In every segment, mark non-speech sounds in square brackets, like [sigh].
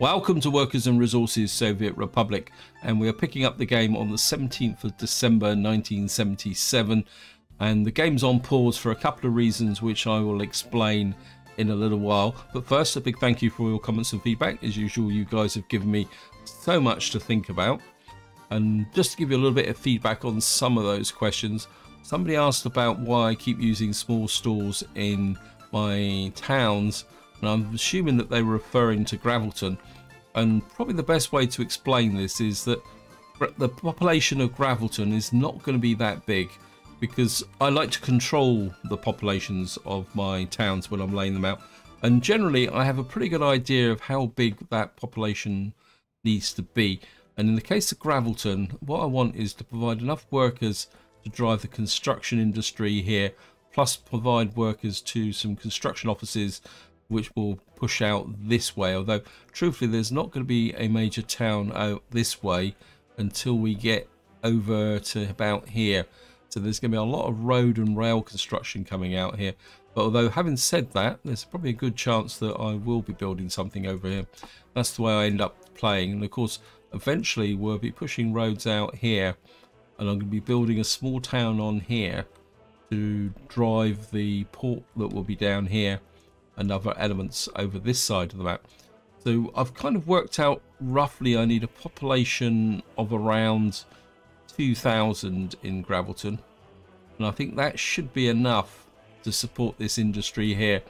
Welcome to Workers and Resources Soviet Republic. And we are picking up the game on the 17th of December 1977 and the game's on pause for a couple of reasons which I will explain in a little while. But first a big thank you for all your comments and feedback. As usual you guys have given me so much to think about. And just to give you a little bit of feedback on some of those questions somebody asked about why I keep using small stores in my towns and I'm assuming that they were referring to Gravelton. And probably the best way to explain this is that the population of Gravelton is not going to be that big because I like to control the populations of my towns when I'm laying them out. And generally, I have a pretty good idea of how big that population needs to be. And in the case of Gravelton, what I want is to provide enough workers to drive the construction industry here, plus provide workers to some construction offices which will push out this way. Although, truthfully, there's not going to be a major town out this way until we get over to about here. So there's going to be a lot of road and rail construction coming out here. But although having said that, there's probably a good chance that I will be building something over here. That's the way I end up playing. And of course, eventually we'll be pushing roads out here. And I'm going to be building a small town on here to drive the port that will be down here and other elements over this side of the map. So I've kind of worked out roughly I need a population of around 2,000 in Gravelton. And I think that should be enough to support this industry here.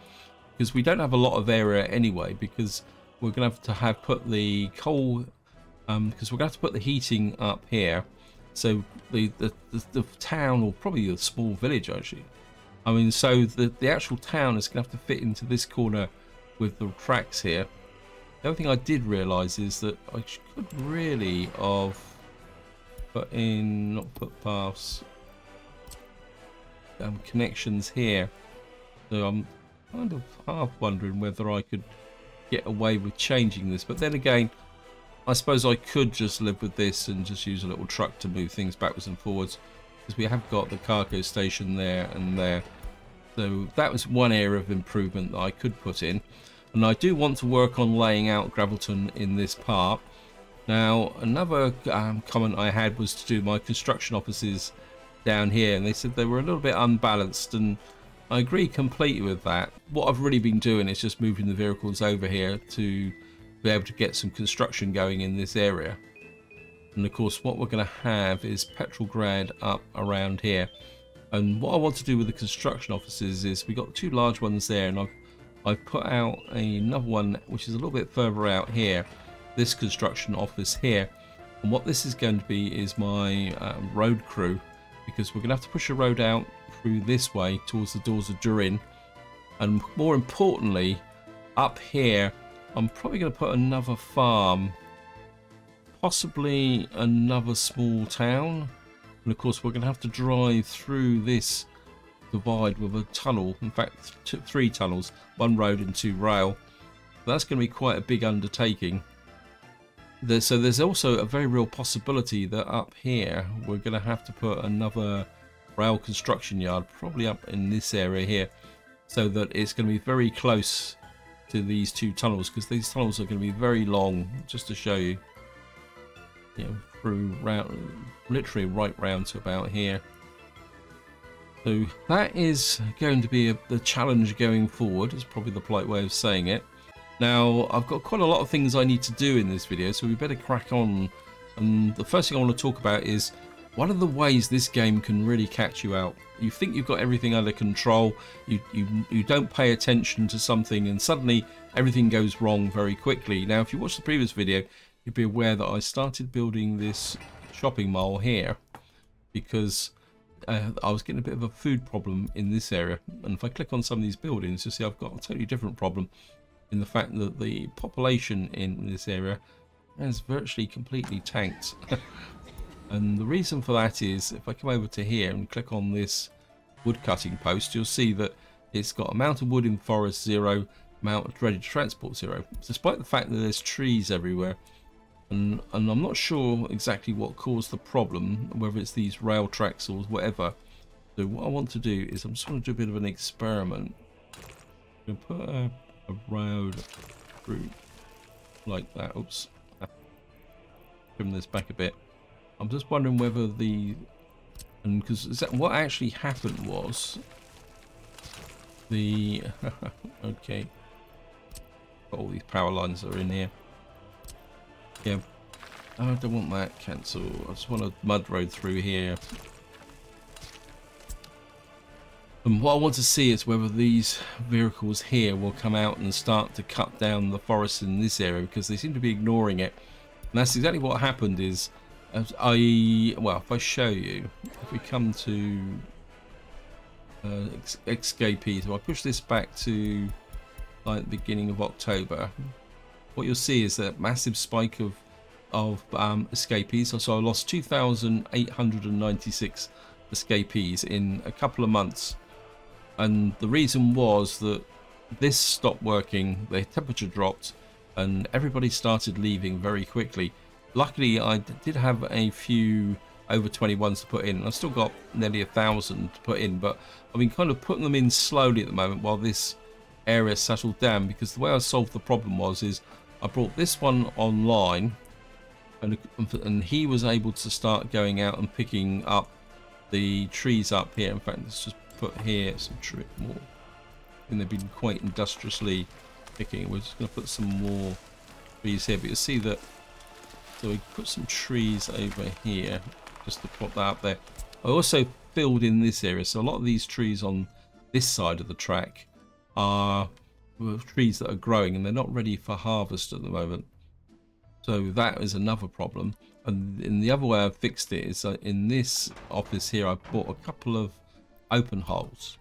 Because we don't have a lot of area anyway, because we're going to have to have put the coal, um, because we're going to have to put the heating up here. So the, the, the, the town, or probably a small village actually, I mean, so the, the actual town is going to have to fit into this corner with the tracks here. The other thing I did realise is that I could really have put in, not put paths, um, connections here. So I'm kind of half wondering whether I could get away with changing this. But then again, I suppose I could just live with this and just use a little truck to move things backwards and forwards. Because we have got the cargo station there and there. So that was one area of improvement that I could put in. And I do want to work on laying out Gravelton in this part. Now, another um, comment I had was to do my construction offices down here. And they said they were a little bit unbalanced. And I agree completely with that. What I've really been doing is just moving the vehicles over here to be able to get some construction going in this area. And of course, what we're going to have is Petrograd up around here. And what I want to do with the construction offices is we've got two large ones there, and I've I've put out another one which is a little bit further out here. This construction office here, and what this is going to be is my um, road crew, because we're going to have to push a road out through this way towards the doors of Durin, and more importantly, up here, I'm probably going to put another farm, possibly another small town and of course, we're going to have to drive through this divide with a tunnel. In fact, three tunnels, one road and two rail. That's going to be quite a big undertaking. There, so there's also a very real possibility that up here we're going to have to put another rail construction yard, probably up in this area here, so that it's going to be very close to these two tunnels because these tunnels are going to be very long. Just to show you, know, through round, literally right round to about here. So that is going to be a, the challenge going forward, is probably the polite way of saying it. Now, I've got quite a lot of things I need to do in this video, so we better crack on. And the first thing I want to talk about is one of the ways this game can really catch you out. You think you've got everything under control, you, you, you don't pay attention to something, and suddenly everything goes wrong very quickly. Now, if you watch the previous video, you'd be aware that I started building this shopping mall here because uh, I was getting a bit of a food problem in this area. And if I click on some of these buildings, you'll see I've got a totally different problem in the fact that the population in this area has virtually completely tanked. [laughs] and the reason for that is if I come over to here and click on this wood cutting post, you'll see that it's got amount of wood in forest zero, amount ready to transport zero. Despite the fact that there's trees everywhere, and, and I'm not sure exactly what caused the problem, whether it's these rail tracks or whatever. So what I want to do is I'm just going to do a bit of an experiment. I'm going to put a, a road through like that. Oops. Trim this back a bit. I'm just wondering whether the and because what actually happened was the [laughs] okay all these power lines are in here yeah. I don't want that cancel. I just want a mud road through here. And what I want to see is whether these vehicles here will come out and start to cut down the forest in this area because they seem to be ignoring it. And that's exactly what happened is I well if I show you if we come to uh, XKP so I push this back to like the beginning of October what you'll see is a massive spike of of um, escapees so I lost 2,896 escapees in a couple of months and the reason was that this stopped working the temperature dropped and everybody started leaving very quickly luckily I did have a few over 21s to put in. I've still got nearly a thousand to put in, but I've been kind of putting them in slowly at the moment while this area settled down because the way I solved the problem was is I brought this one online and, and he was able to start going out and picking up the trees up here. In fact, let's just put here some tree more. And they've been quite industriously picking. We're just going to put some more trees here, but you see that so we put some trees over here just to put that up there. I also filled in this area. So a lot of these trees on this side of the track are trees that are growing and they're not ready for harvest at the moment. So that is another problem. And in the other way I've fixed it is uh, in this office here, I've bought a couple of open holes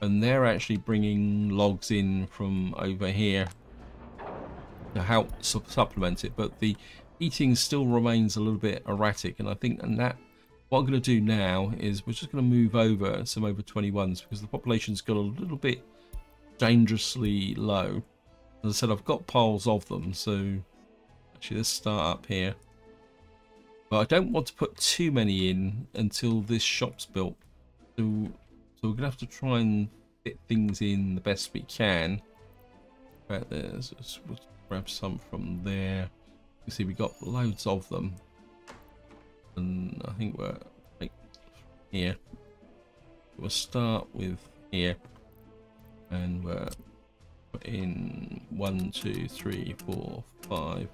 and they're actually bringing logs in from over here to help su supplement it. But the eating still remains a little bit erratic and I think and that what I'm going to do now is we're just going to move over some over 21s because the population's got a little bit dangerously low. As I said, I've got piles of them, so actually let's start up here. But I don't want to put too many in until this shop's built. So, so we're going to have to try and fit things in the best we can. Right there, let's grab some from there. You see, we got loads of them, and I think we're like here. We'll start with here, and we're in one, two, three, four, five,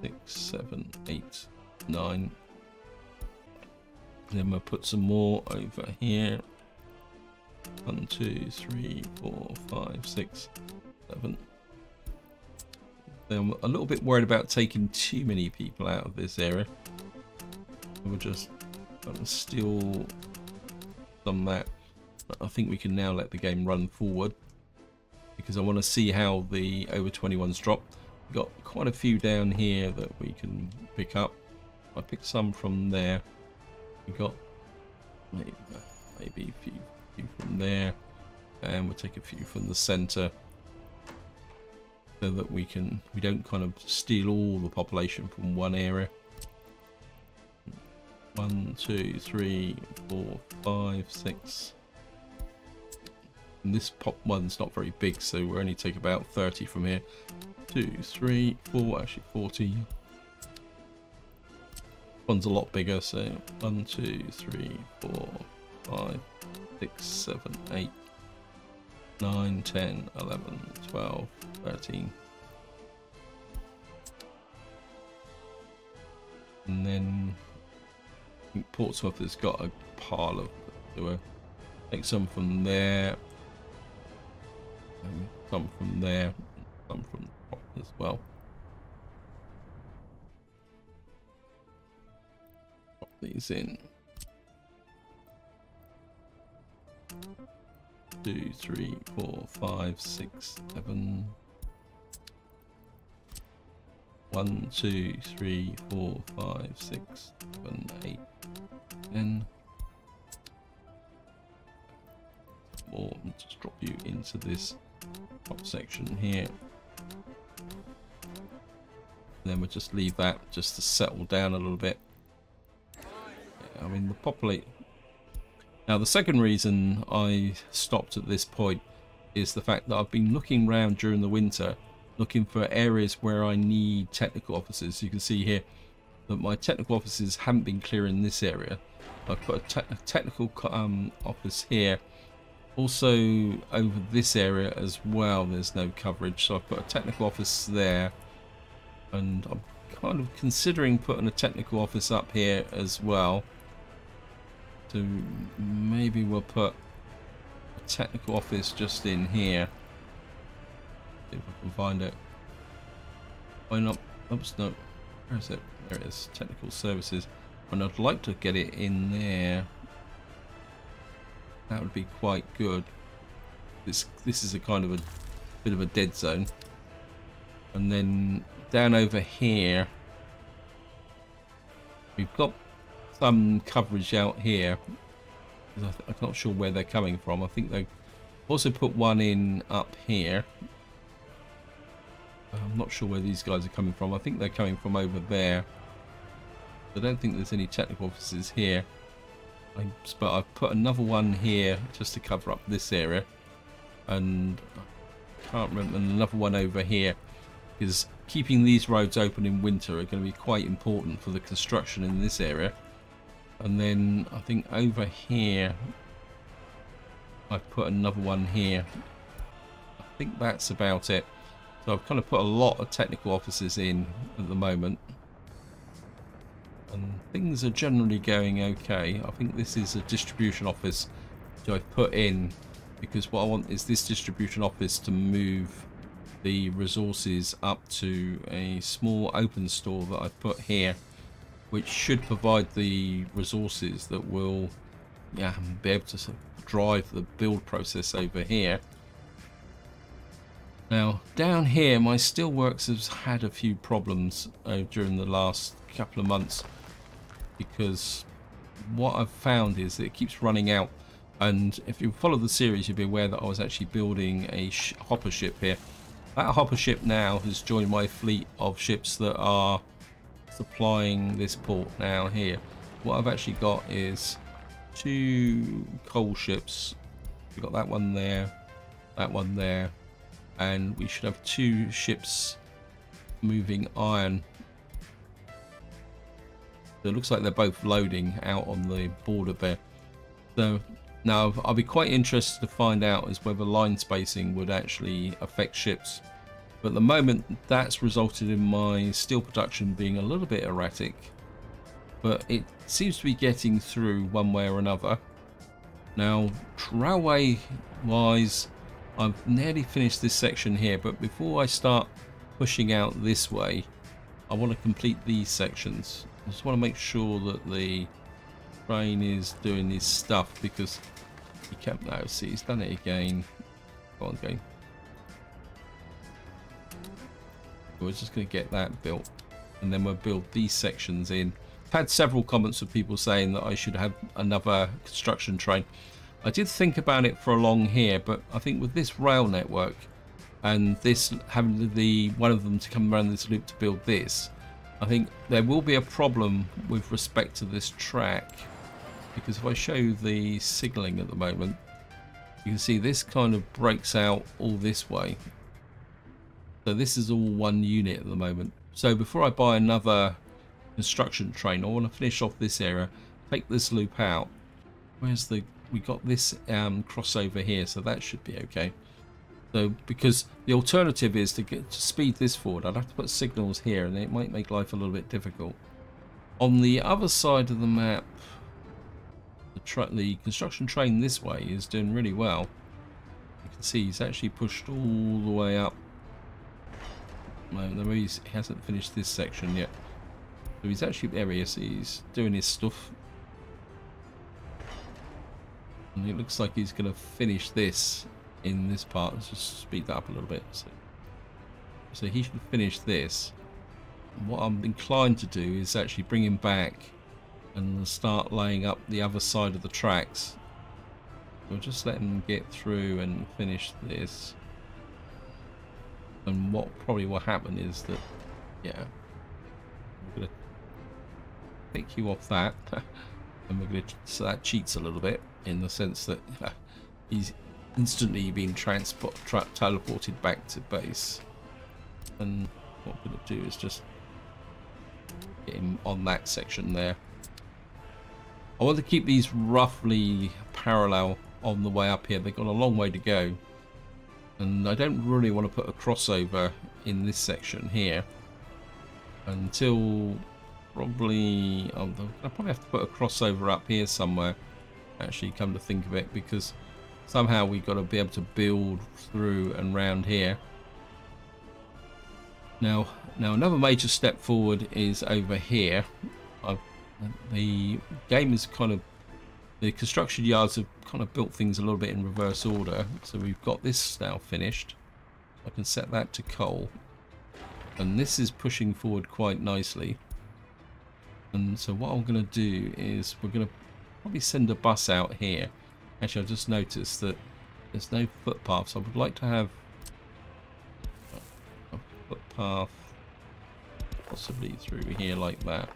six, seven, eight, nine. Then we'll put some more over here. One, two, three, four, five, six, seven, I'm a little bit worried about taking too many people out of this area. We'll just um, steal some that. But I think we can now let the game run forward because I want to see how the over 21s drop. We've got quite a few down here that we can pick up. I picked some from there. We got maybe, maybe a few, few from there, and we'll take a few from the center so that we can we don't kind of steal all the population from one area. One, two, three, four, five, six. And this pop one's not very big, so we only take about 30 from here. Two, three, four, actually 40. One's a lot bigger, so one, two, three, four, five, six, seven, eight, 9, 10, 11, 12, 13. And then Portsmouth has got a pile of take some from there, some from there, some from the top as well. Pop these in. two, three, four, five, six, seven. One, two, three, four, five, six, seven, eight, ten. More, just drop you into this top section here. And then we'll just leave that just to settle down a little bit. Yeah, I mean, the populate now the second reason I stopped at this point is the fact that I've been looking around during the winter looking for areas where I need technical officers. You can see here that my technical officers haven't been clear in this area. I've put a, te a technical um, office here. Also over this area as well, there's no coverage. So I've put a technical office there. And I'm kind of considering putting a technical office up here as well. So maybe we'll put a technical office just in here. If I can find it. Why not? Oops, no. Where is it? There it is. Technical services. And I'd like to get it in there. That would be quite good. This this is a kind of a bit of a dead zone. And then down over here, we've got some coverage out here. I'm not sure where they're coming from. I think they also put one in up here. I'm not sure where these guys are coming from. I think they're coming from over there. I don't think there's any technical offices here. But I've put another one here just to cover up this area. And I can't remember another one over here. Because keeping these roads open in winter are going to be quite important for the construction in this area. And then I think over here I've put another one here. I think that's about it. So I've kind of put a lot of technical offices in at the moment things are generally going okay. I think this is a distribution office that I've put in because what I want is this distribution office to move the resources up to a small open store that I've put here which should provide the resources that will yeah, be able to drive the build process over here. Now down here my steelworks has had a few problems uh, during the last couple of months because what I've found is that it keeps running out and if you follow the series you'll be aware that I was actually building a sh hopper ship here. That hopper ship now has joined my fleet of ships that are supplying this port now here. What I've actually got is two coal ships. We've got that one there, that one there, and we should have two ships moving iron so it looks like they're both loading out on the border there. So now I'll be quite interested to find out as whether line spacing would actually affect ships. But at the moment that's resulted in my steel production being a little bit erratic. But it seems to be getting through one way or another. Now railway wise I've nearly finished this section here but before I start pushing out this way I want to complete these sections I just want to make sure that the train is doing his stuff because he kept no see he's done it again. Go on game we're just going to get that built and then we'll build these sections in. I've had several comments of people saying that I should have another construction train. I did think about it for along here but I think with this rail network and this having the one of them to come around this loop to build this I think there will be a problem with respect to this track because if I show the signalling at the moment you can see this kind of breaks out all this way. So this is all one unit at the moment. So before I buy another construction train I want to finish off this area take this loop out. Where's the we got this um, crossover here so that should be okay so because the alternative is to get to speed this forward, I'd have to put signals here and it might make life a little bit difficult. On the other side of the map, the, the construction train this way is doing really well. You can see he's actually pushed all the way up. No, he hasn't finished this section yet. So he's actually, there he is, he's doing his stuff. And it looks like he's going to finish this in this part. Let's just speed that up a little bit. So, so he should finish this. what I'm inclined to do is actually bring him back and start laying up the other side of the tracks. We'll just let him get through and finish this. And what probably will happen is that, yeah, I'm going to take you off that. [laughs] and we're going to, so that cheats a little bit in the sense that [laughs] he's instantly being transport tra teleported back to base. And what we're going to do is just get him on that section there. I want to keep these roughly parallel on the way up here. They've got a long way to go. And I don't really want to put a crossover in this section here until probably oh, I'll probably have to put a crossover up here somewhere actually come to think of it because somehow we've got to be able to build through and round here. Now now another major step forward is over here. I've, the game is kind of the construction yards have kind of built things a little bit in reverse order. So we've got this now finished. I can set that to coal. And this is pushing forward quite nicely. And so what I'm going to do is we're going to probably send a bus out here actually I've just noticed that there's no footpaths I would like to have a footpath possibly through here like that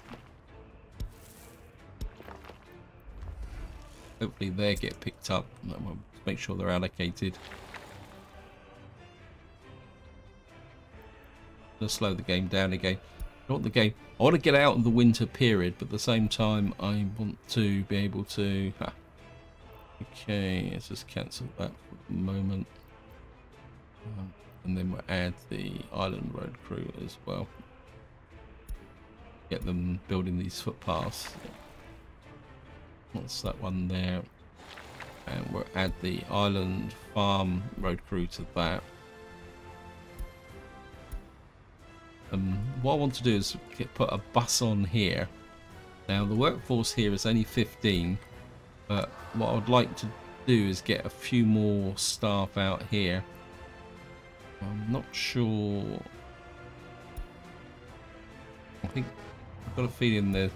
hopefully they get picked up make sure they're allocated to slow the game down again. I want the game. I want to get out of the winter period, but at the same time, I want to be able to. Ah. Okay, let's just cancel that for the moment, um, and then we'll add the island road crew as well. Get them building these footpaths. What's that one there? And we'll add the island farm road crew to that. Um, what I want to do is get, put a bus on here. Now the workforce here is only 15, but what I'd like to do is get a few more staff out here. I'm not sure. I think I've got a feeling there's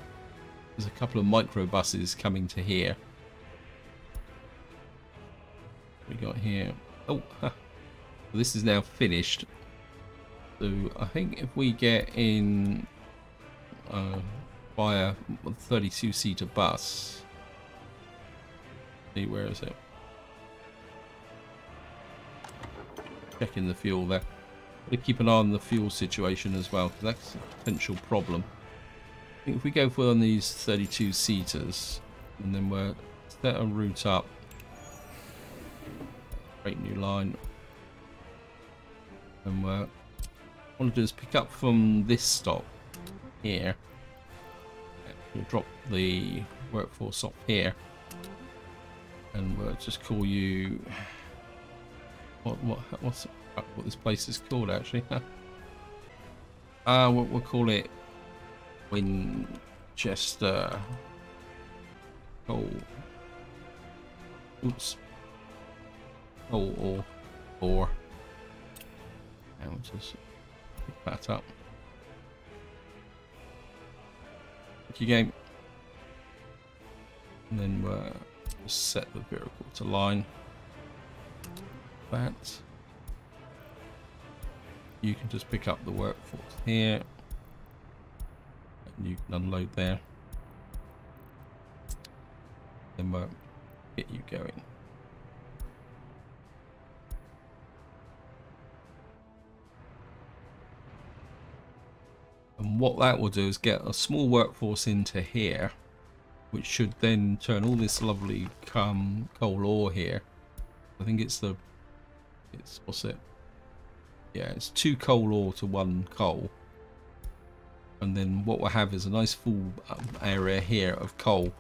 a couple of micro buses coming to here. We got here. Oh, [laughs] huh. this is now finished. So I think if we get in uh, via 32 seater bus, see where is it? Checking the fuel there. We keep an eye on the fuel situation as well, because that's a potential problem. I think if we go for of these 32 seaters, and then we're set a route up, great new line, and we're I want to do is pick up from this stop here. We'll drop the workforce off here. And we'll just call you... What, what, what's, what this place is called actually? [laughs] uh, we'll, we'll call it Winchester Oh, Oops. Oh, or. And we'll just Pick that up. Thank you, game. And then set the vehicle to line. That. You can just pick up the workforce here. And you can unload there. Then we'll get you going. And what that will do is get a small workforce into here, which should then turn all this lovely um, coal ore here. I think it's the, it's, what's it? Yeah, it's two coal ore to one coal. And then what we'll have is a nice full um, area here of coal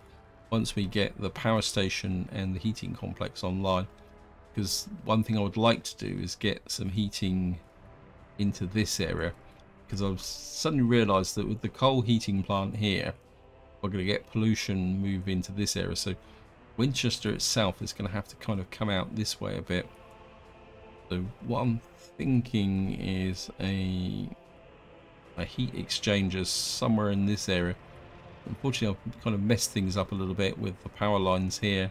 once we get the power station and the heating complex online. Because one thing I would like to do is get some heating into this area because I've suddenly realised that with the coal heating plant here, we're going to get pollution move into this area. So Winchester itself is going to have to kind of come out this way a bit. So what I'm thinking is a a heat exchanger somewhere in this area. Unfortunately, I've kind of messed things up a little bit with the power lines here.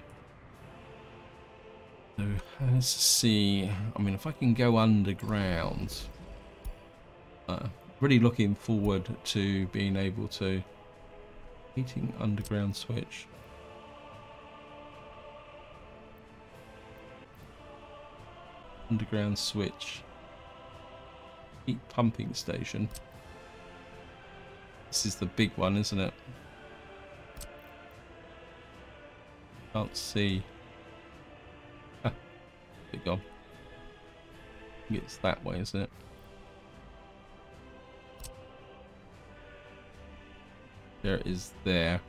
So let's see. I mean, if I can go underground, uh, really looking forward to being able to heating underground switch underground switch heat pumping station. This is the big one, isn't it? Can't see. Ah, it gone. It's that way, isn't it? There it is there.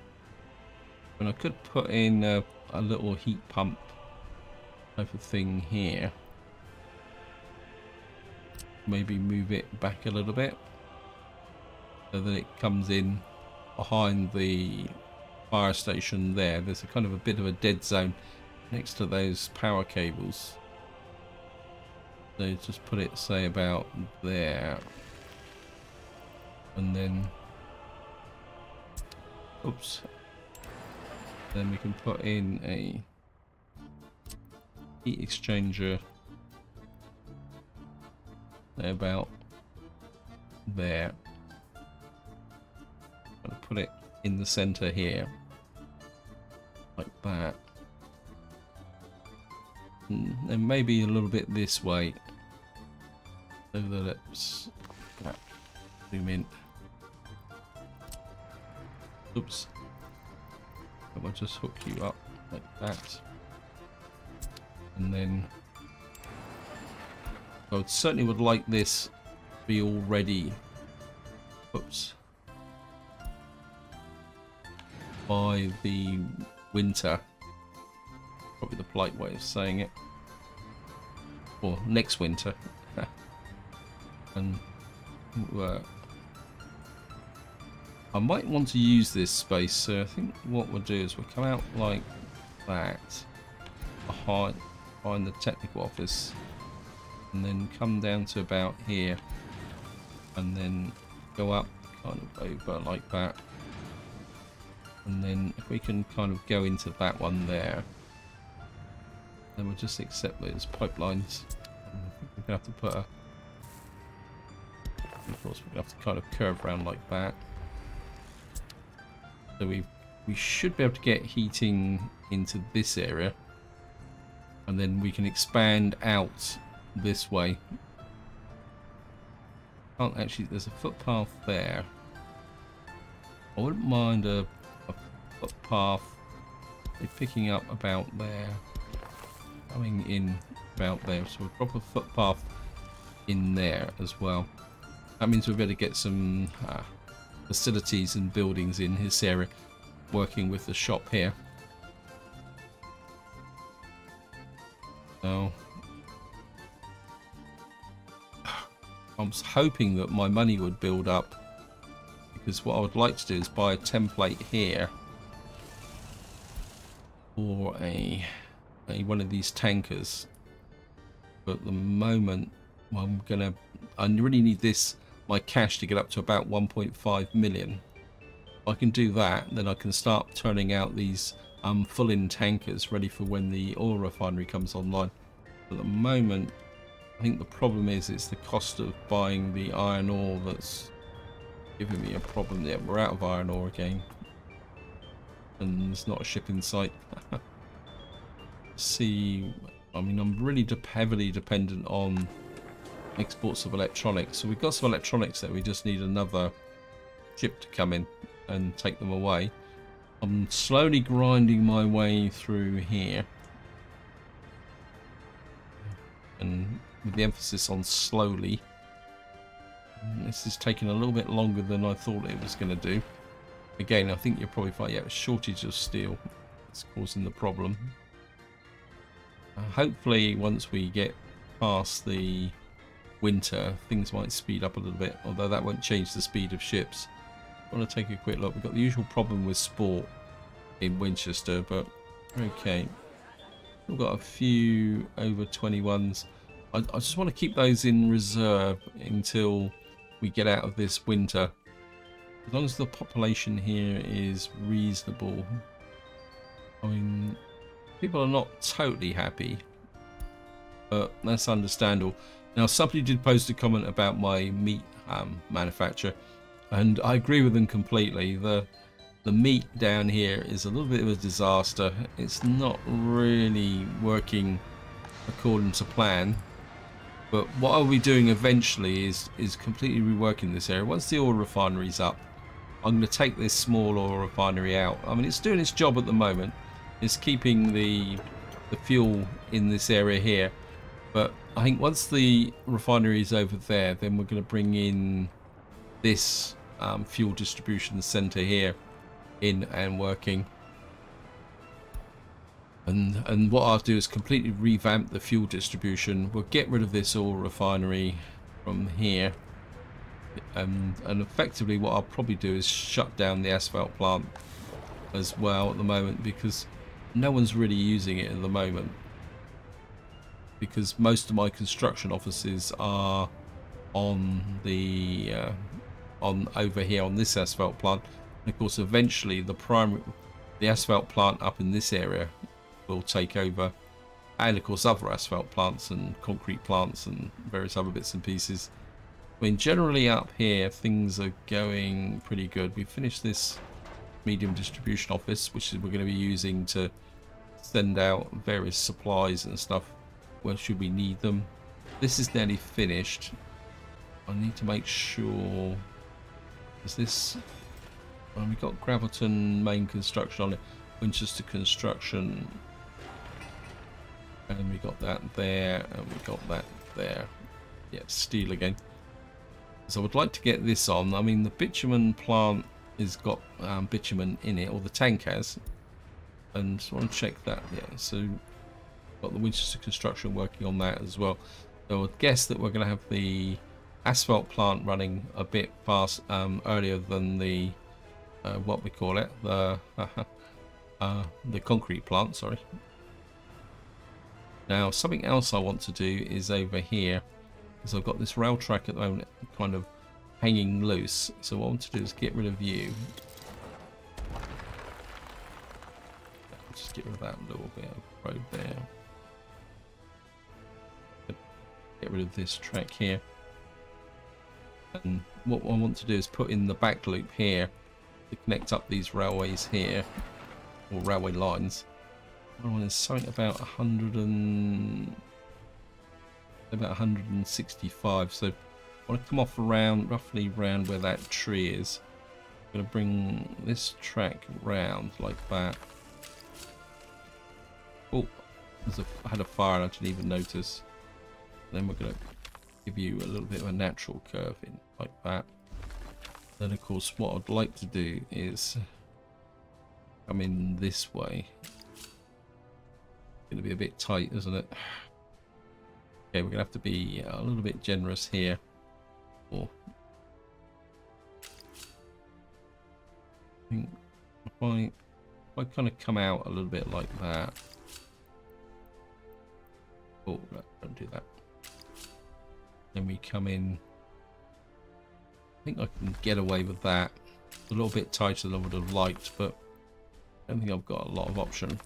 And I could put in a, a little heat pump type of thing here. Maybe move it back a little bit so that it comes in behind the fire station there. There's a kind of a bit of a dead zone next to those power cables. So just put it say about there and then oops then we can put in a heat exchanger about there. I'm going to put it in the center here, like that. Hmm, and maybe a little bit this way, so that it's zoom in. Oops. I'll just hook you up like that? And then I would certainly would like this to be all ready. Oops. By the winter. Probably the polite way of saying it. Or next winter. [laughs] And uh, I might want to use this space so I think what we'll do is we'll come out like that behind find the technical office and then come down to about here and then go up kind of over like that. And then if we can kind of go into that one there then we'll just accept those pipelines. We're gonna have to put a of course we're gonna have to kind of curve around like that so we we should be able to get heating into this area and then we can expand out this way. Can't actually, there's a footpath there. I wouldn't mind a, a footpath picking up about there, coming in about there. So a footpath in there as well. That means we'll be able to get some uh, facilities and buildings in his area, working with the shop here. So [sighs] I'm hoping that my money would build up because what I would like to do is buy a template here or a, a one of these tankers. But at the moment, I'm gonna. I really need this my cash to get up to about 1.5 million. If I can do that, then I can start turning out these um, full-in tankers ready for when the oil refinery comes online. At the moment, I think the problem is it's the cost of buying the iron ore that's giving me a problem. Yeah, we're out of iron ore again. And there's not a ship in sight. [laughs] See, I mean, I'm really de heavily dependent on exports of electronics. So we've got some electronics there. We just need another ship to come in and take them away. I'm slowly grinding my way through here. And with the emphasis on slowly. This is taking a little bit longer than I thought it was going to do. Again, I think you're probably finding yeah, a shortage of steel. It's causing the problem. Uh, hopefully, once we get past the winter, things might speed up a little bit, although that won't change the speed of ships. I want to take a quick look. We've got the usual problem with sport in Winchester, but okay. We've got a few over 21s. I, I just want to keep those in reserve until we get out of this winter. As long as the population here is reasonable. I mean, people are not totally happy, but that's understandable. Now, somebody did post a comment about my meat um, manufacturer and I agree with them completely. The the meat down here is a little bit of a disaster. It's not really working according to plan, But what I'll be doing eventually is is completely reworking this area. Once the oil refinery's up, I'm going to take this small oil refinery out. I mean, it's doing its job at the moment. It's keeping the the fuel in this area here. But I think once the refinery is over there, then we're going to bring in this um, fuel distribution center here in and working. And, and what I'll do is completely revamp the fuel distribution. We'll get rid of this oil refinery from here. And, and effectively what I'll probably do is shut down the asphalt plant as well at the moment because no one's really using it at the moment because most of my construction offices are on the uh, on over here on this asphalt plant. And of course eventually the primary the asphalt plant up in this area will take over. And of course other asphalt plants and concrete plants and various other bits and pieces. I mean generally up here things are going pretty good. We finished this medium distribution office which we're going to be using to send out various supplies and stuff where should we need them? This is nearly finished. I need to make sure is this well, we got Gravelton main construction on it Winchester construction. And we got that there and we got that there. Yeah steel again. So I would like to get this on. I mean the bitumen plant has got um, bitumen in it or the tank has. And just want to check that yeah so got the Winchester construction working on that as well. So I guess that we're going to have the asphalt plant running a bit fast um, earlier than the uh, what we call it the [laughs] uh, the concrete plant sorry. Now something else I want to do is over here because I've got this rail track at the moment kind of hanging loose. So what I want to do is get rid of you. Just get rid of that little bit of road there get rid of this track here and what I want to do is put in the back loop here to connect up these railways here or railway lines Oh, there's something about 100 and about 165. So I want to come off around roughly around where that tree is. I'm going to bring this track round like that. Oh, I had a fire and I didn't even notice. Then we're going to give you a little bit of a natural curve in like that. Then of course what I'd like to do is come in this way going to be a bit tight, isn't it? Okay, we're going to have to be a little bit generous here. Or I think if I, if I kind of come out a little bit like that. Oh, no, don't do that. Then we come in. I think I can get away with that. a little bit tighter than I would have liked, but I don't think I've got a lot of option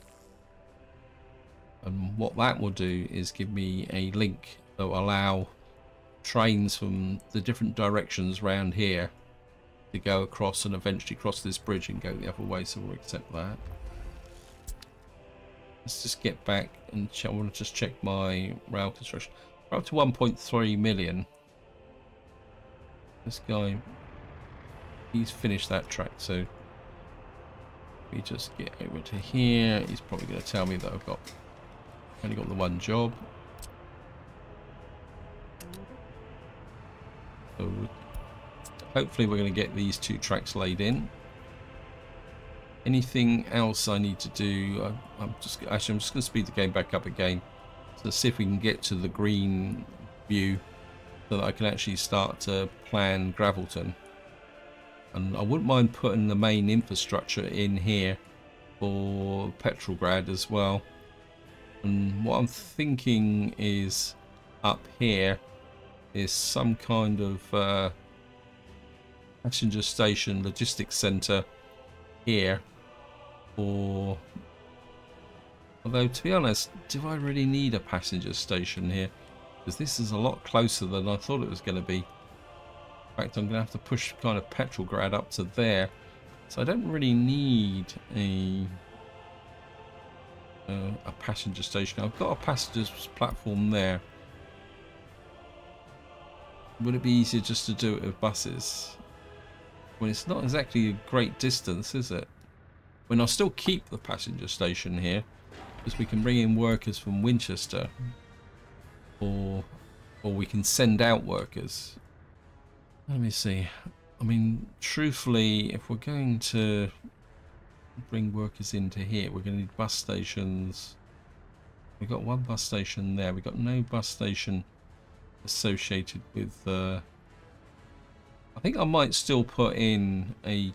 and what that will do is give me a link that will allow trains from the different directions around here to go across and eventually cross this bridge and go the other way so we'll accept that let's just get back and I want to just check my rail construction we're up to 1.3 million this guy he's finished that track so we just get over to here he's probably going to tell me that I've got only got the one job. So hopefully we're going to get these two tracks laid in. Anything else I need to do? I'm just actually I'm just going to speed the game back up again to see if we can get to the green view so that I can actually start to plan Gravelton. And I wouldn't mind putting the main infrastructure in here for Petrograd as well. And what I'm thinking is up here is some kind of uh, passenger station logistics center here or although to be honest do I really need a passenger station here because this is a lot closer than I thought it was going to be in fact I'm going to have to push kind of Petrograd up to there so I don't really need a uh, a passenger station. I've got a passenger platform there. would it be easier just to do it with buses? Well, it's not exactly a great distance, is it? When I'll still keep the passenger station here, because we can bring in workers from Winchester, or or we can send out workers. Let me see. I mean, truthfully, if we're going to bring workers into here, we're going to need bus stations. We've got one bus station there. We've got no bus station associated with... Uh, I think I might still put in a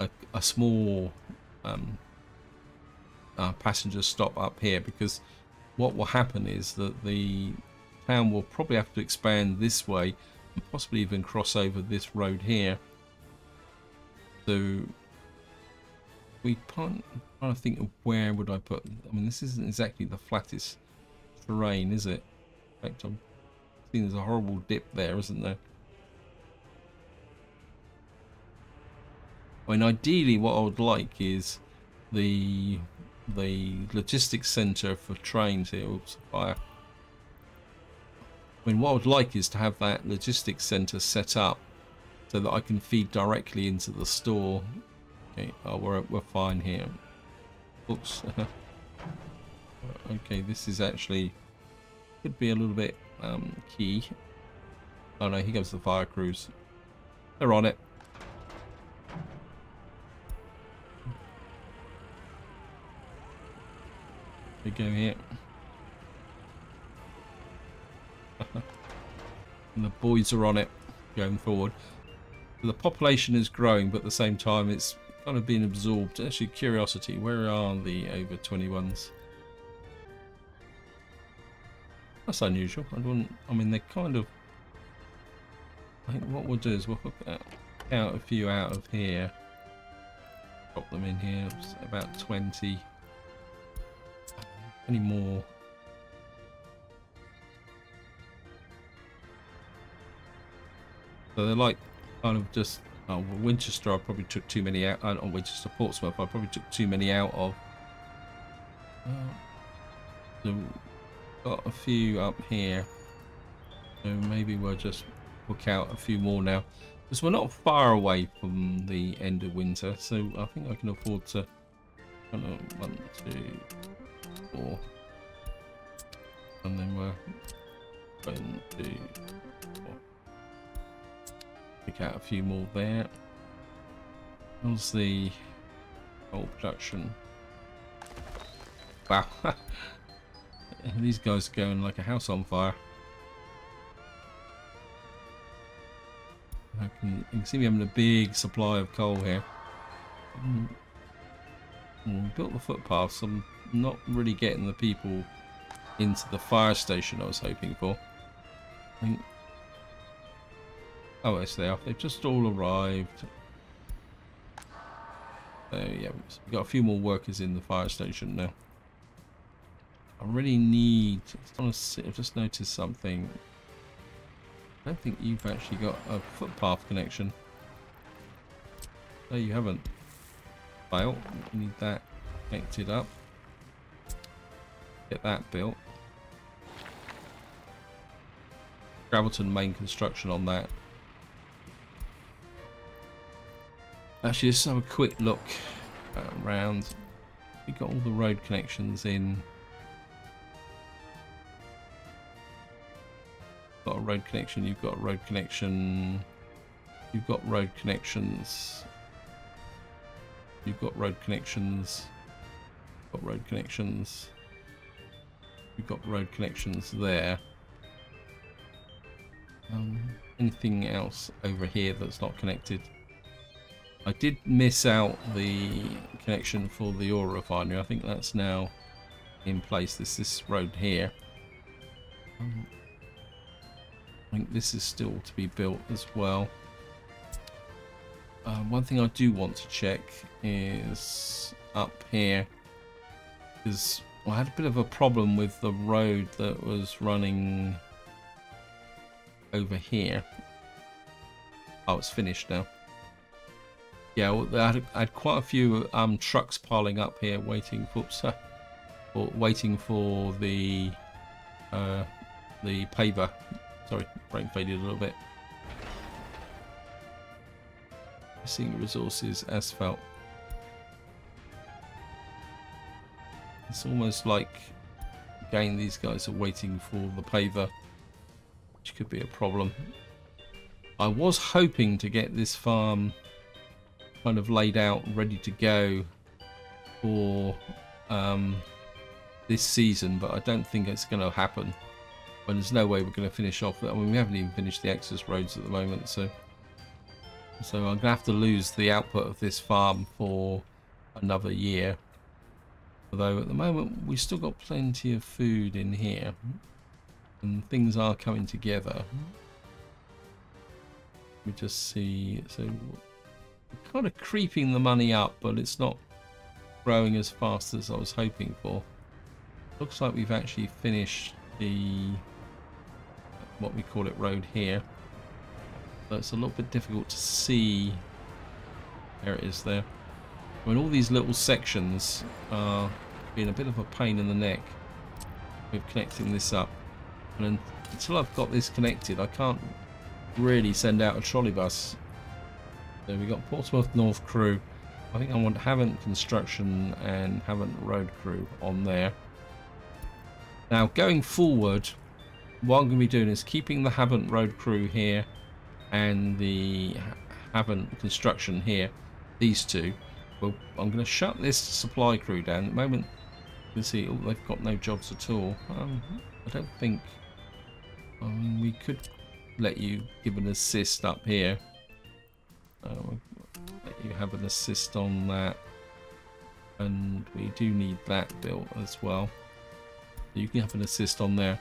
a, a small um, uh, passenger stop up here because what will happen is that the town will probably have to expand this way and possibly even cross over this road here. So we can't trying to think of where would I put I mean this isn't exactly the flattest terrain is it? In fact I'm seeing there's a horrible dip there isn't there? I mean ideally what I would like is the the logistics center for trains here. Oops, fire. I mean, what I would like is to have that logistics center set up so that I can feed directly into the store. Okay, oh, we're, we're fine here. Oops. [laughs] okay, this is actually, could be a little bit um, key. Oh no, here goes the fire crews. They're on it. We go here. and the boys are on it going forward. The population is growing, but at the same time, it's kind of being absorbed. Actually, curiosity, where are the over 21s? That's unusual. I wouldn't. I mean, they're kind of. I think what we'll do is we'll hook out, out a few out of here. Drop them in here. About 20 any more so they're like kind of just oh, Winchester I probably took too many out uh, on Winchester Portsmouth I probably took too many out of. Uh, got a few up here. So maybe we'll just book out a few more now. Because we're not far away from the end of winter so I think I can afford to one, two, four. And then we're going to pick out a few more there. How's the old production? Wow. [laughs] These guys are going like a house on fire. I can, you can see me having a big supply of coal here. Mm. We built the footpaths. I'm not really getting the people into the fire station I was hoping for. I think... Oh, yes, they are. They've just all arrived. So, yeah, we've got a few more workers in the fire station now. I really need... I've just noticed something. I don't think you've actually got a footpath connection. No, you haven't. Fail. We need that connected up. Get that built. Gravelton main construction on that. Actually, just have a quick look uh, around. We got all the road connections in. Got a road connection. You've got a road connection. You've got road connections. You've got road connections. Got road connections. We've got road connections there. Um, anything else over here that's not connected? I did miss out the connection for the oil refinery. I think that's now in place. This this road here. Um, I think this is still to be built as well. Uh, one thing I do want to check is up here because well, I had a bit of a problem with the road that was running over here. Oh, it's finished now. Yeah, well, I, had, I, had, quite a few um, trucks piling up here waiting for, [laughs] oops, uh, waiting for the uh, the paver. Sorry, brain faded a little bit. Missing resources, asphalt. It's almost like, again, these guys are waiting for the paver, which could be a problem. I was hoping to get this farm kind of laid out, ready to go for um, this season, but I don't think it's going to happen. When there's no way we're going to finish off. I mean, we haven't even finished the access roads at the moment, so so I'm going to have to lose the output of this farm for another year. Although at the moment we've still got plenty of food in here, and things are coming together. Me just see. So kind of creeping the money up, but it's not growing as fast as I was hoping for. Looks like we've actually finished the what we call it road here. So it's a little bit difficult to see. There it is there. When all these little sections are being a bit of a pain in the neck with connecting this up. And until I've got this connected, I can't really send out a trolley bus. So we've got Portsmouth North crew. I think I want Havant Construction and Havant Road crew on there. Now going forward, what I'm going to be doing is keeping the Havant Road crew here and the Havant Construction here, these two. Well, I'm going to shut this supply crew down. At the moment, you can see oh, they've got no jobs at all. Um, I don't think... We could let you give an assist up here. Uh, let you have an assist on that. And we do need that built as well. You can have an assist on there.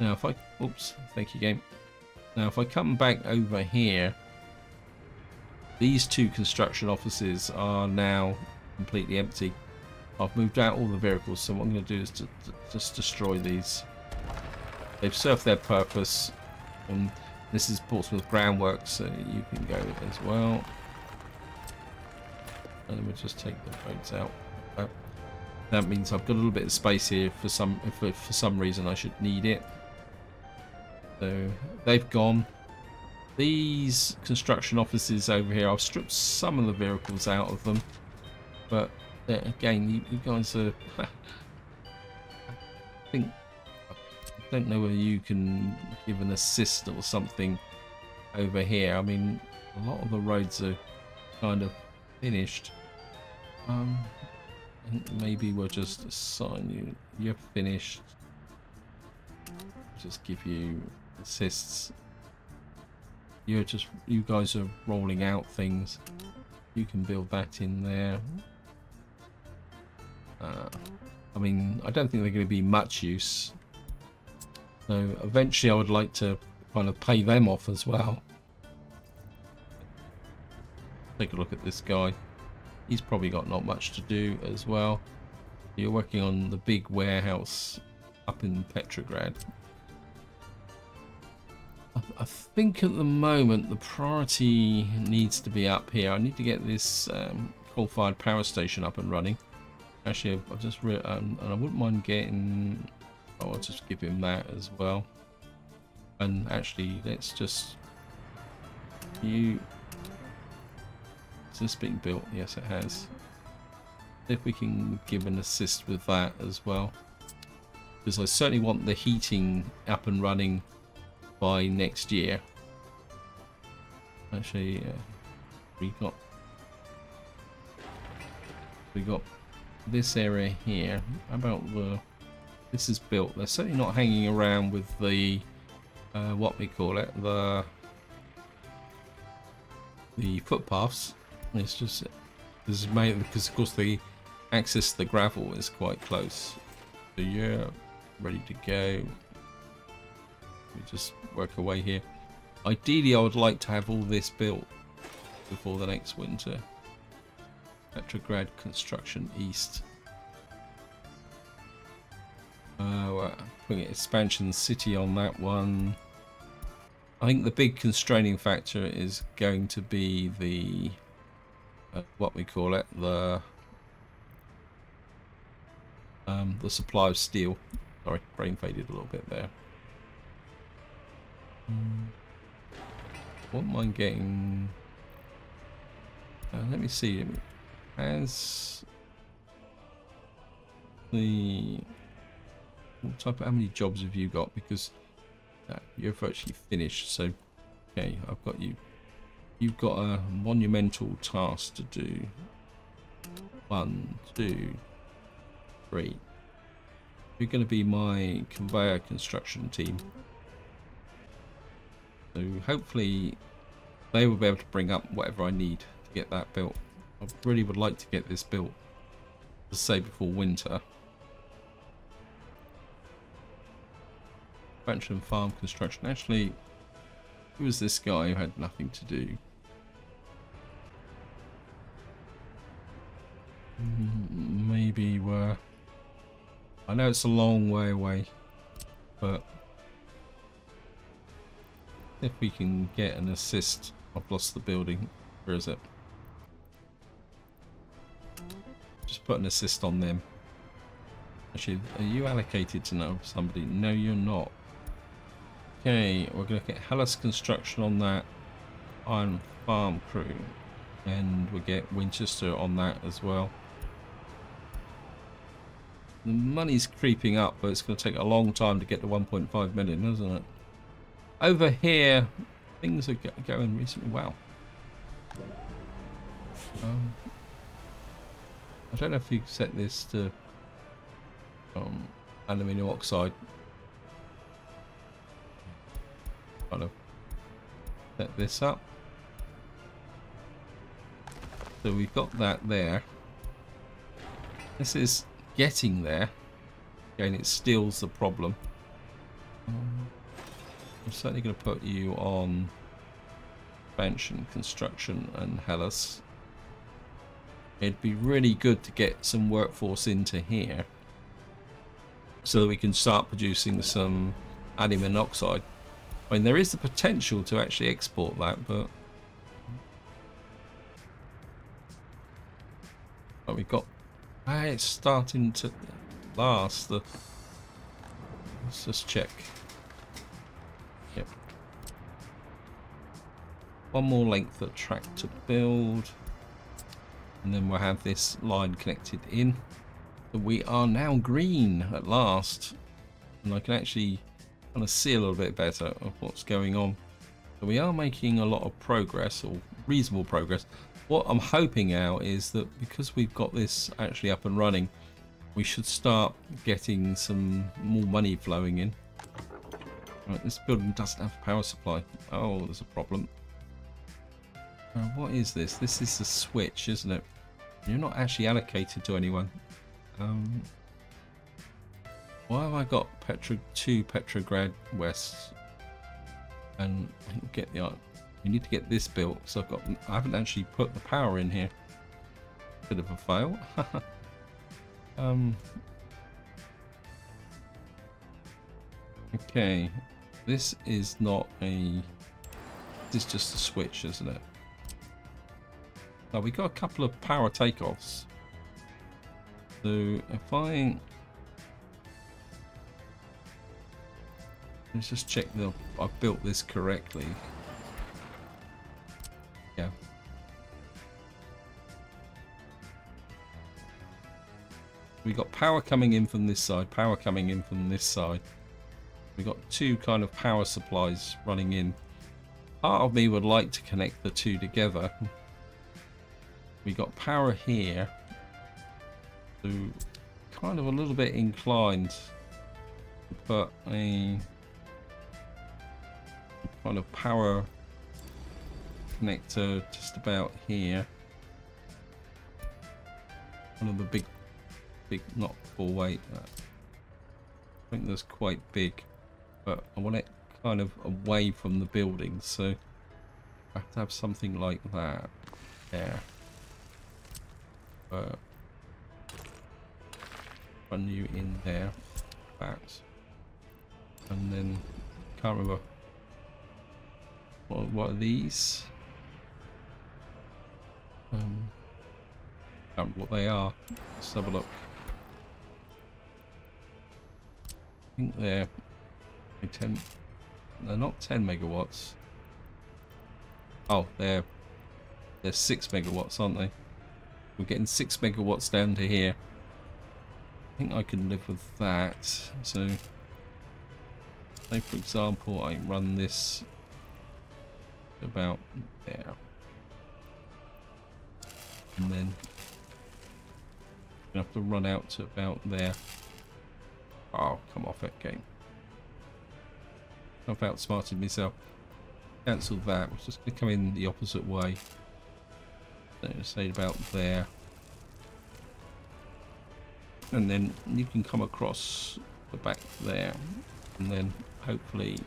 Now if I, oops, thank you game. Now if I come back over here, these two construction offices are now completely empty. I've moved out all the vehicles, so what I'm going to do is to, to just destroy these. They've served their purpose. And this is Portsmouth Groundworks, so you can go as well. And we'll just take the boats out. Uh, that means I've got a little bit of space here for some if for some reason I should need it. So they've gone. These construction offices over here, I've stripped some of the vehicles out of them. But uh, again, you, you guys are... [laughs] I think... I don't know whether you can give an assist or something over here. I mean, a lot of the roads are kind of finished. Um, maybe we'll just assign you. You're finished. Just give you assists. You're just, you guys are rolling out things. You can build that in there. Uh, I mean, I don't think they're going to be much use. So eventually I would like to kind of pay them off as well. Take a look at this guy. He's probably got not much to do as well. You're working on the big warehouse up in Petrograd. I think at the moment the priority needs to be up here. I need to get this um, coal-fired power station up and running. Actually, I've just um, and I wouldn't mind getting. Oh, I'll just give him that as well. And actually, let's just you. Is this being built? Yes, it has. If we can give an assist with that as well, because I certainly want the heating up and running by next year. Actually, uh, we got we got this area here. How about the this is built? They're certainly not hanging around with the uh, what we call it the the footpaths. It's just this is made because of course the access to the gravel is quite close. So yeah, ready to go. We just work away here. Ideally, I would like to have all this built before the next winter. Petrograd Construction East. Uh, putting expansion city on that one. I think the big constraining factor is going to be the uh, what we call it the um, the supply of steel. Sorry, brain faded a little bit there. Wouldn't mind getting let me see. Has the what type of how many jobs have you got? Because uh, you're virtually finished. So okay, I've got you. You've got a monumental task to do. One, two, three. You're going to be my conveyor construction team. So hopefully they will be able to bring up whatever I need to get that built. I really would like to get this built, to say before winter. Expansion farm construction. Actually, who was this guy who had nothing to do? Mm, maybe we're... I know it's a long way away, but if we can get an assist. I've lost the building. Where is it? Just put an assist on them. Actually, are you allocated to know somebody? No, you're not. Okay, we're going to get Hellas Construction on that Island Farm crew. And we get Winchester on that as well. The money's creeping up, but it's going to take a long time to get to 1.5 million, isn't it? Over here, things are going reasonably well. Um, I don't know if you set this to um, aluminium oxide. Kind of set this up. So we've got that there. This is getting there. Again, it steals the problem. Um, I'm certainly going to put you on expansion, construction and Hellas. It'd be really good to get some workforce into here so that we can start producing some aluminum oxide. I mean, there is the potential to actually export that, but... But we've got... Ah, it's starting to last. The... Let's just check. One more length of track to build. And then we'll have this line connected in. We are now green at last. And I can actually kind of see a little bit better of what's going on. So we are making a lot of progress or reasonable progress. What I'm hoping now is that because we've got this actually up and running we should start getting some more money flowing in. Right, this building doesn't have a power supply. Oh there's a problem uh, what is this? This is the switch, isn't it? You're not actually allocated to anyone. Um, why have I got Petro 2 Petrograd West? And get the we need to get this built. So I've got I haven't actually put the power in here. Bit of a fail. [laughs] um Okay. This is not a this is just a switch, isn't it? Now we got a couple of power takeoffs. So if I let's just check that I've built this correctly. Yeah. We got power coming in from this side, power coming in from this side. We got two kind of power supplies running in. Part of me would like to connect the two together we got power here. So kind of a little bit inclined put a kind of power connector just about here. The big, big, not full weight. Uh, I think that's quite big, but I want it kind of away from the building, so I have to have something like that there uh, run you in there bats. And then can't remember. What, what are these? Um, can't what they are. Let's have a look. I think they're 10 they're not 10 megawatts. Oh they're they're 6 megawatts, aren't they? We're getting 6 megawatts down to here. I think I can live with that. So, say for example, I run this about there. And then I have to run out to about there. Oh, come off it, game. I've outsmarted myself. Cancel that. We're just going to come in the opposite way. So say about there. And then you can come across the back there. And then hopefully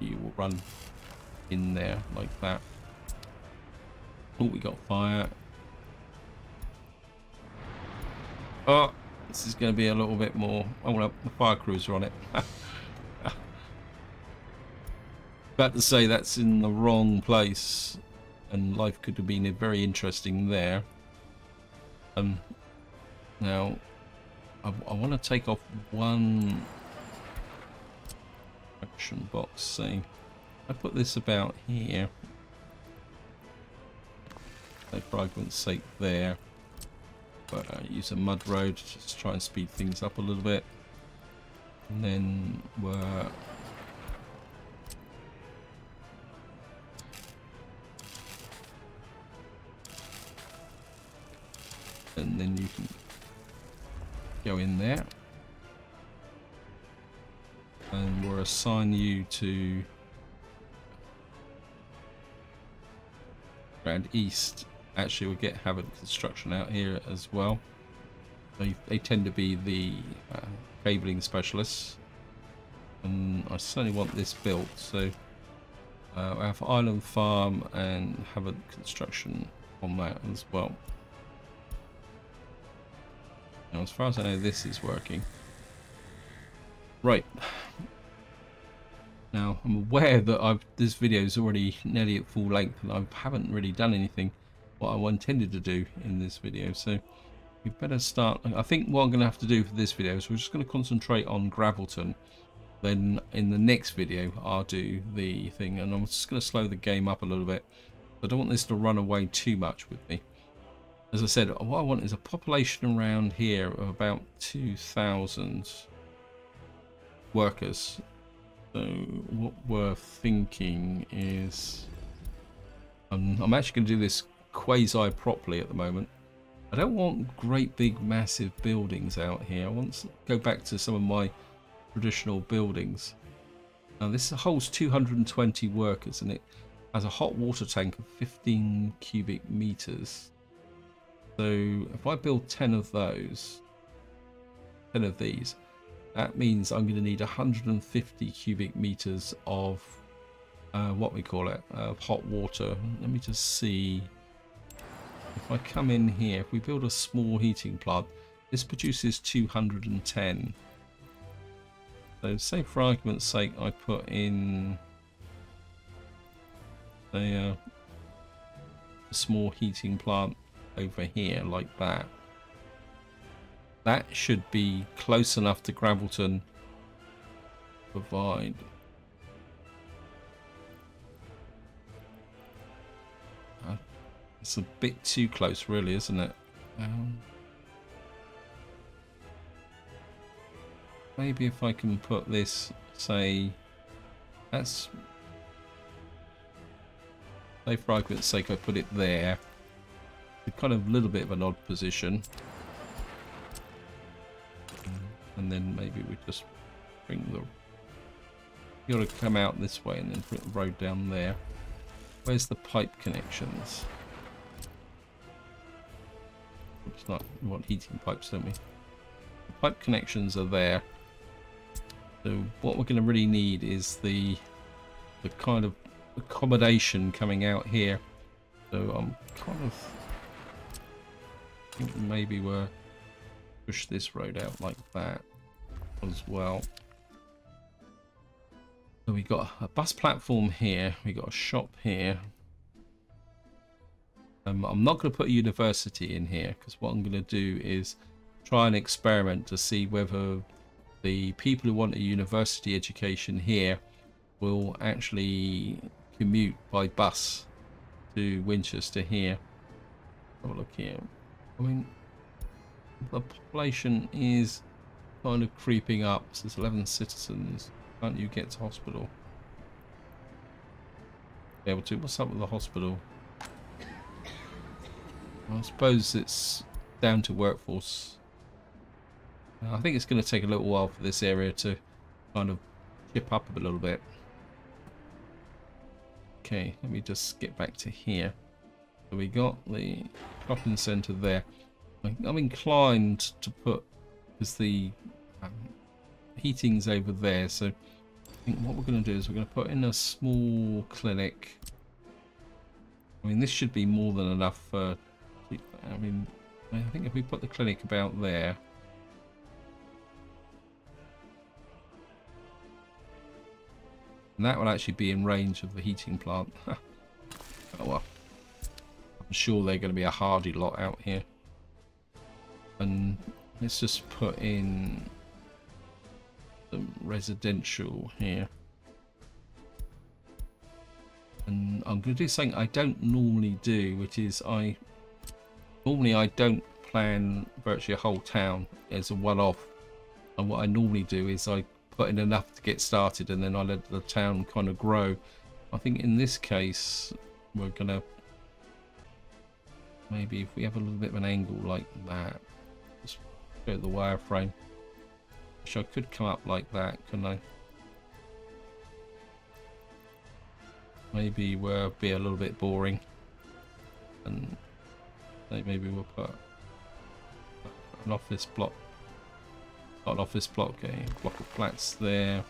you will run in there like that. Oh, we got fire. Oh, this is going to be a little bit more... Oh, well, the fire cruiser on it. [laughs] About to say that's in the wrong place. And life could have been very interesting there. Um, now, I, I want to take off one action box. See, I put this about here. So for argument's sake there. But uh, use a mud road to try and speed things up a little bit. And then we're and then you can go in there. And we'll assign you to around east. Actually we'll get Havant construction out here as well. They, they tend to be the uh, cabling specialists. And I certainly want this built so uh, have Island Farm and Havant construction on that as well now, as far as I know, this is working. Right. Now, I'm aware that I've this video is already nearly at full length and I haven't really done anything what I intended to do in this video. So, we better start. I think what I'm going to have to do for this video is we're just going to concentrate on Gravelton. Then in the next video, I'll do the thing. And I'm just going to slow the game up a little bit. I don't want this to run away too much with me as I said, what I want is a population around here of about 2,000 workers. So what we're thinking is... I'm, I'm actually going to do this quasi properly at the moment. I don't want great big massive buildings out here. I want to go back to some of my traditional buildings. Now this holds 220 workers and it has a hot water tank of 15 cubic meters. So if I build 10 of those, 10 of these, that means I'm going to need 150 cubic meters of uh, what we call it, uh, hot water. Let me just see. If I come in here, if we build a small heating plant, this produces 210. So say for argument's sake, I put in a, uh, a small heating plant over here like that. That should be close enough to Gravelton provide. Uh, it's a bit too close really, isn't it? Um, maybe if I can put this, say, that's, say for argument's sake I put it there kind of a little bit of an odd position. And then maybe we just bring the... You gotta come out this way and then put the road down there. Where's the pipe connections? It's not, we want heating pipes, don't we? The pipe connections are there. So what we're going to really need is the the kind of accommodation coming out here. So I'm kind of maybe we'll push this road out like that as well. So we got a bus platform here, we got a shop here. Um, I'm not going to put a university in here because what I'm going to do is try and experiment to see whether the people who want a university education here will actually commute by bus to Winchester here. Have a look here. I mean, the population is kind of creeping up. So there's 11 citizens. Can't you get to hospital? Be able to. What's up with the hospital? I suppose it's down to workforce. I think it's going to take a little while for this area to kind of chip up a little bit. Okay, let me just get back to here. So we got the shopping centre there. I'm inclined to put, because the um, heating's over there, so I think what we're going to do is we're going to put in a small clinic. I mean, this should be more than enough for, I mean, I think if we put the clinic about there, And that will actually be in range of the heating plant. [laughs] oh well. I'm sure they're going to be a hardy lot out here. And let's just put in some residential here. And I'm going to do something I don't normally do, which is I... Normally I don't plan virtually a whole town as a one-off. And what I normally do is I put in enough to get started and then I let the town kind of grow. I think in this case we're gonna maybe if we have a little bit of an angle like that just go to the wireframe which I could come up like that couldn't I maybe we'll be a little bit boring and maybe we'll put an office block Got an office block, a block of flats there.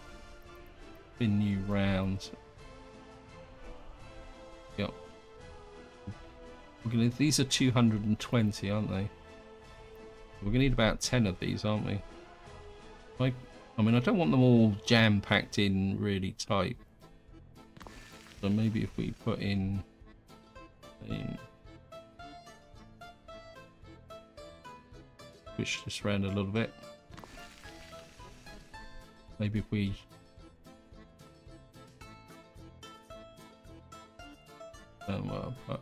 Spin you round. Gonna, these are 220, aren't they? We're going to need about 10 of these, aren't we? I, I mean, I don't want them all jam-packed in really tight. So maybe if we put in... in push this around a little bit. Maybe if we... Um, uh,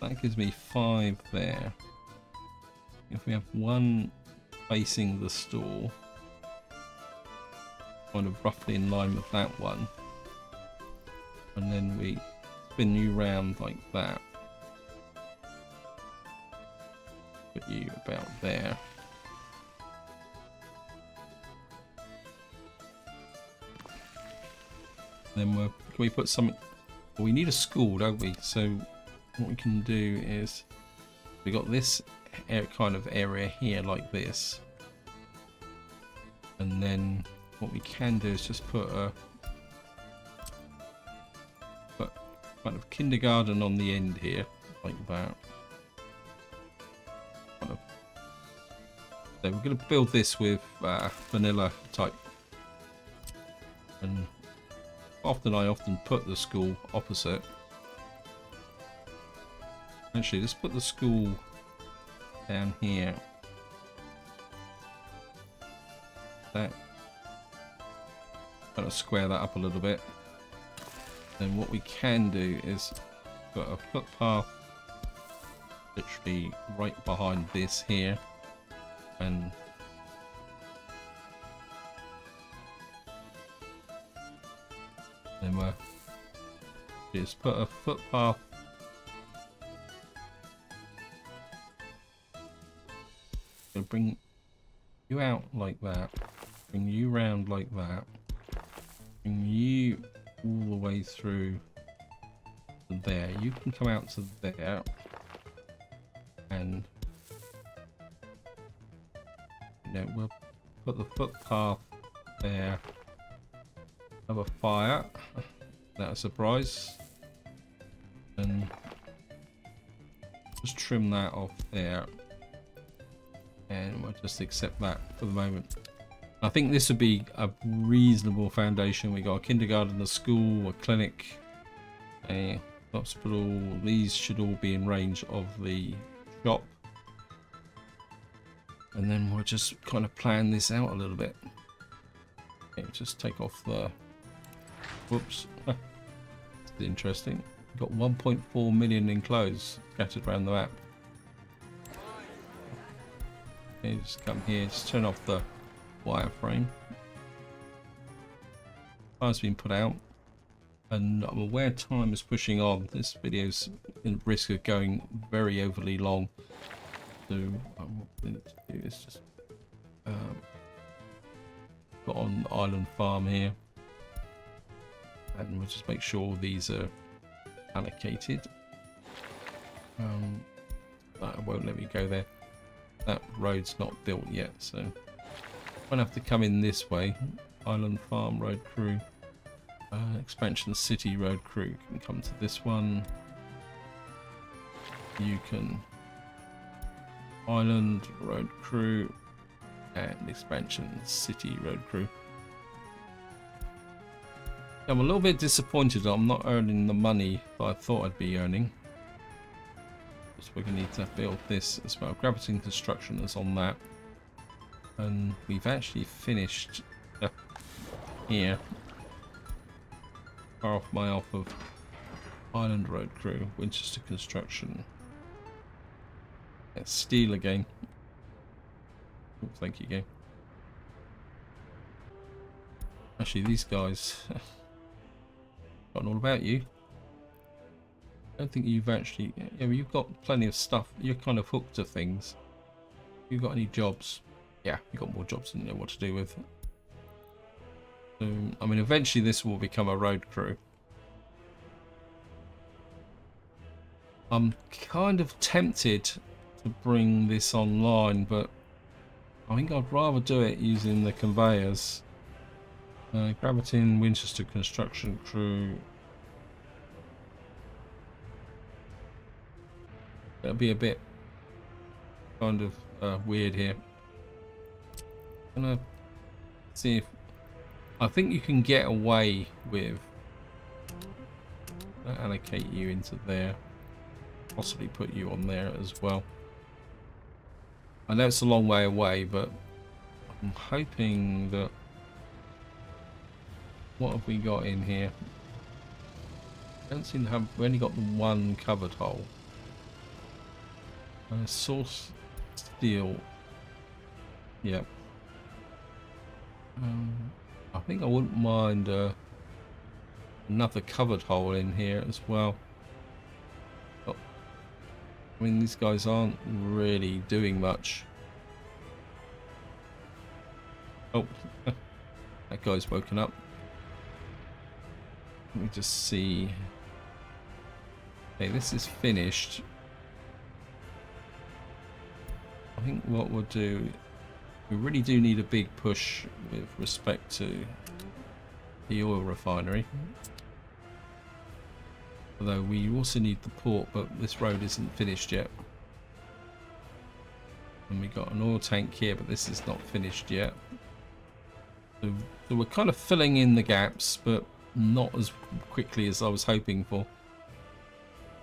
that gives me five there. If we have one facing the store, kind of roughly in line with that one, and then we spin you round like that. put you about there. Then we're, can we put something... Well, we need a school, don't we? So what we can do is... We got this kind of area here like this. And then what we can do is just put a... Put kind of kindergarten on the end here, like that. So we're going to build this with uh, vanilla type. And often I often put the school opposite. Actually, let's put the school down here. That of square that up a little bit. Then what we can do is put a footpath literally right behind this here and then we'll just put a footpath bring you out like that bring you round like that bring you all the way through there you can come out to there and you know, we'll put the footpath there. Have a fire. That a surprise. And just trim that off there. Just accept that for the moment. I think this would be a reasonable foundation. We got a kindergarten, a school, a clinic, a hospital. These should all be in range of the shop And then we'll just kind of plan this out a little bit. Okay, just take off the... Whoops. [laughs] interesting. We've got 1.4 million enclosed scattered around the map. Okay, just come here, just turn off the wireframe. Fire's been put out. And I'm aware time is pushing on. This video's in risk of going very overly long. So I'm going to do is just um, got on Island Farm here. And we'll just make sure these are allocated. Um, that won't let me go there. That road's not built yet, so I'm gonna have to come in this way. Island Farm Road Crew. Uh, Expansion City Road Crew can come to this one. You can Island Road Crew and Expansion City Road Crew. I'm a little bit disappointed I'm not earning the money that I thought I'd be earning. So we're going to need to build this as well. Gravelton Construction is on that. And we've actually finished uh, here far off my off of Island Road Crew, Winchester Construction. Yeah, steel again. Oh, thank you, game. Actually, these guys... [laughs] forgotten all about you. I don't think you've actually... You've got plenty of stuff. You're kind of hooked to things. You've got any jobs? Yeah, you've got more jobs than you know what to do with. I mean, eventually this will become a road crew. I'm kind of tempted to bring this online, but I think I'd rather do it using the conveyors. Uh, Gravelton Winchester Construction Crew. It'll be a bit kind of uh, weird here. I'm gonna see if I think you can get away with allocate you into there. Possibly put you on there as well. I know it's a long way away but I'm hoping that what have we got in here? I don't seem to have we only got the one covered hole uh, source steel yep um, I think I wouldn't mind uh, another covered hole in here as well. Oh, I mean, these guys aren't really doing much. Oh, [laughs] that guy's woken up. Let me just see. Okay, this is finished. I think what we'll do we really do need a big push with respect to the oil refinery. Although we also need the port, but this road isn't finished yet. And we got an oil tank here, but this is not finished yet. So, so we're kind of filling in the gaps, but not as quickly as I was hoping for.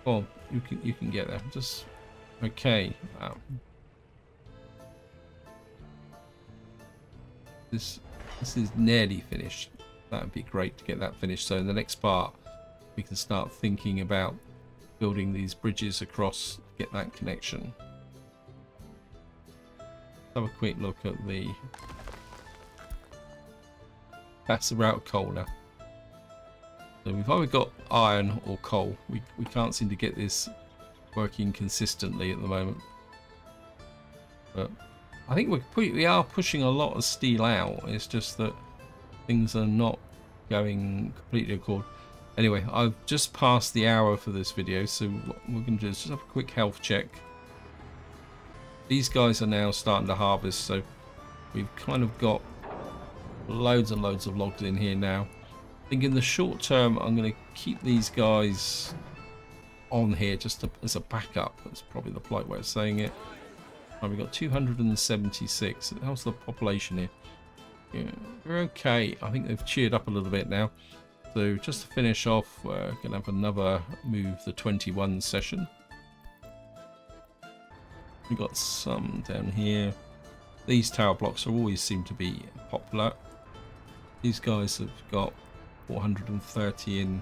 Well, you can you can get there. Just okay. Wow. This this is nearly finished. That would be great to get that finished. So in the next part, we can start thinking about building these bridges across, get that connection. Have a quick look at the... That's the route of coal now. So we've either got iron or coal. We, we can't seem to get this working consistently at the moment. But I think we're we are pushing a lot of steel out. It's just that things are not going completely according. Anyway, I've just passed the hour for this video, so what we're going to do is just have a quick health check. These guys are now starting to harvest, so we've kind of got loads and loads of logs in here now. I think in the short term, I'm going to keep these guys on here just to, as a backup. That's probably the polite way of saying it. Right, we've got 276. How's the population here? Yeah, we're okay. I think they've cheered up a little bit now. So just to finish off, we're going to have another move the 21 session. We've got some down here. these tower blocks are always seem to be popular. These guys have got 430 in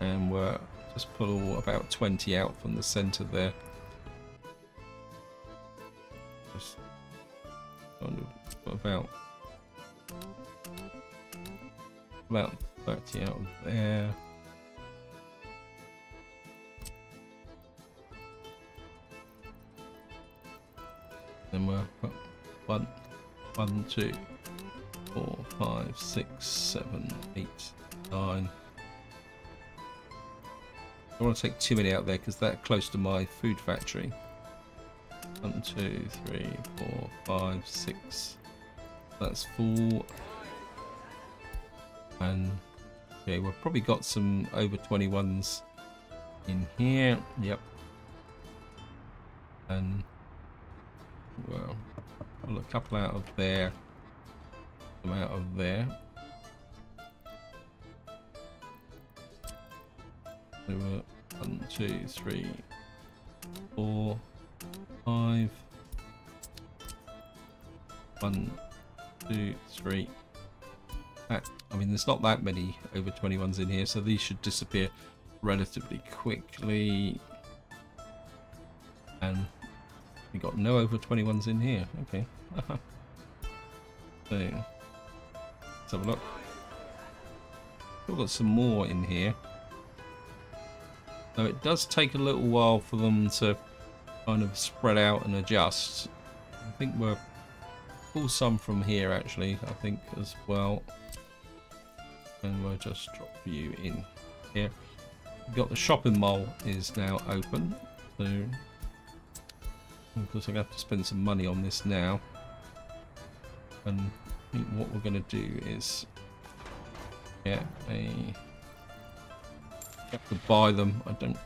and we're just pull about 20 out from the center there. About about 30 out there. Then we're one, one, two, four, five, six, seven, eight, nine. I don't want to take too many out there because they're close to my food factory. One, two, three, four, five, six. That's four. And okay, we've probably got some over 21s in here. Yep. And well, pull a couple out of there, some out of there. So one, two, three, four, five. One, two, three. That, I mean, there's not that many over 21s in here, so these should disappear relatively quickly. And we got no over 21s in here. Okay. [laughs] so, let's have a look. We've got some more in here. Now it does take a little while for them to kind of spread out and adjust. I think we're pull some from here actually, I think as well. And we'll just drop you in here. We've got the shopping mall is now open. So of course I'm to have to spend some money on this now. And I think what we're going to do is get a... have to buy them. I don't,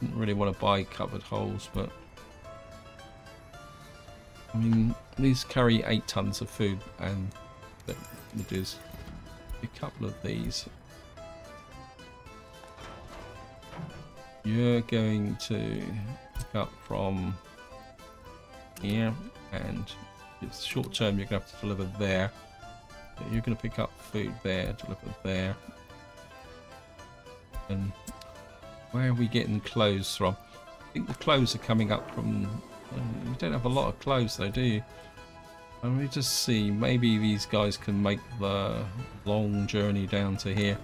don't really want to buy covered holes, but... I mean, these carry 8 tons of food and is a couple of these. You're going to pick up from here and it's short term you're going to have to deliver there you're going to pick up food there deliver there and where are we getting clothes from? I think the clothes are coming up from uh, you don't have a lot of clothes though do you? Let me just see maybe these guys can make the long journey down to here.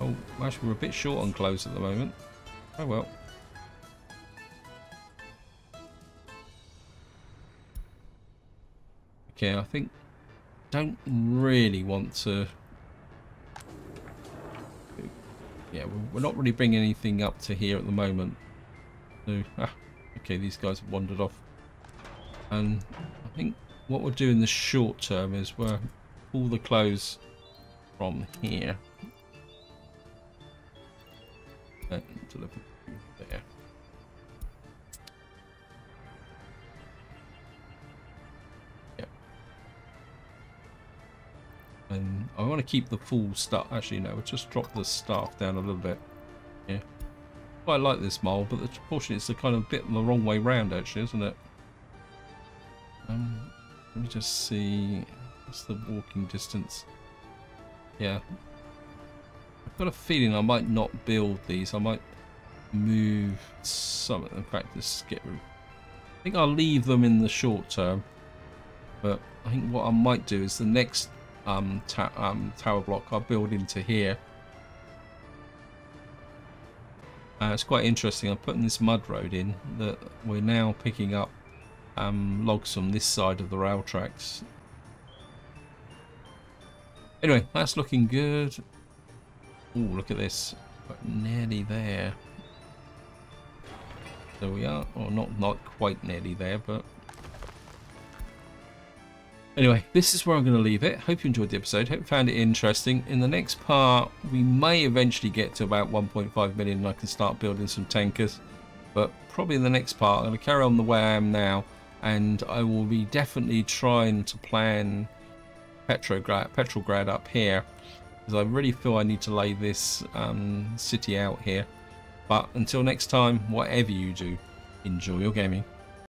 Oh actually we're a bit short on clothes at the moment. Oh well. Okay, I think don't really want to yeah we're not really bringing anything up to here at the moment. So ah, okay these guys have wandered off. And I think what we'll do in the short term is we'll pull the clothes from here keep the full stuff. Actually, no, we'll just drop the staff down a little bit. Yeah. Quite like this mole, but the proportion is the kind of bit the wrong way round, actually, isn't it? Um, let me just see. What's the walking distance? Yeah. I've got a feeling I might not build these. I might move some. of them. In fact, just get. I think I'll leave them in the short term. But I think what I might do is the next um, um, tower block I'll build into here. Uh, it's quite interesting. I'm putting this mud road in that we're now picking up um, logs from this side of the rail tracks. Anyway, that's looking good. Oh, look at this. nearly there. There we are. Well, not, not quite nearly there, but Anyway, this is where I'm going to leave it. Hope you enjoyed the episode. Hope you found it interesting. In the next part, we may eventually get to about 1.5 million and I can start building some tankers. But probably in the next part, I'm going to carry on the way I am now. And I will be definitely trying to plan Petrograd, Petrograd up here. Because I really feel I need to lay this um, city out here. But until next time, whatever you do, enjoy your gaming.